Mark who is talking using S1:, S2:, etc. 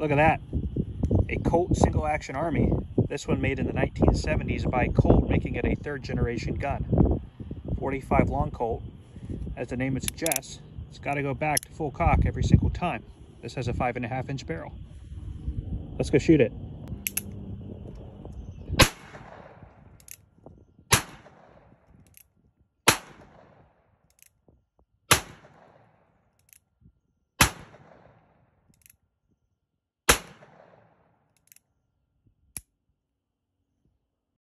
S1: Look at that. A Colt single action army. This one made in the 1970s by Colt, making it a third generation gun. 45 long Colt. As the name would suggest, it's got to go back to full cock every single time. This has a five and a half inch barrel. Let's go shoot it.